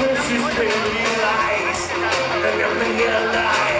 Because you spend and never realize.